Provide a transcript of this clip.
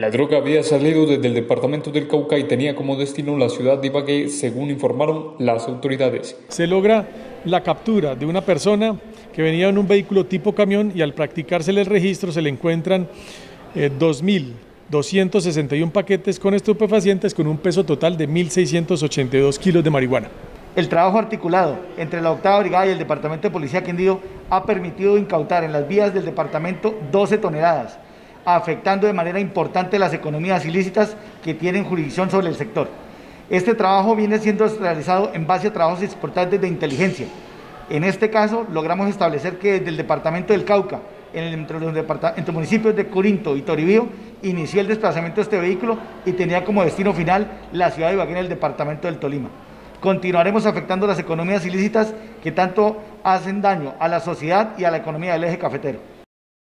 La droga había salido desde el departamento del Cauca y tenía como destino la ciudad de Ibagué, según informaron las autoridades. Se logra la captura de una persona que venía en un vehículo tipo camión y al practicársele el registro se le encuentran eh, 2.261 paquetes con estupefacientes con un peso total de 1.682 kilos de marihuana. El trabajo articulado entre la octava brigada y el departamento de policía Quindío ha permitido incautar en las vías del departamento 12 toneladas, afectando de manera importante las economías ilícitas que tienen jurisdicción sobre el sector. Este trabajo viene siendo realizado en base a trabajos importantes de inteligencia. En este caso, logramos establecer que desde el departamento del Cauca, entre, los entre municipios de Corinto y Toribío, inició el desplazamiento de este vehículo y tenía como destino final la ciudad de Ibagué en el departamento del Tolima. Continuaremos afectando las economías ilícitas que tanto hacen daño a la sociedad y a la economía del eje cafetero.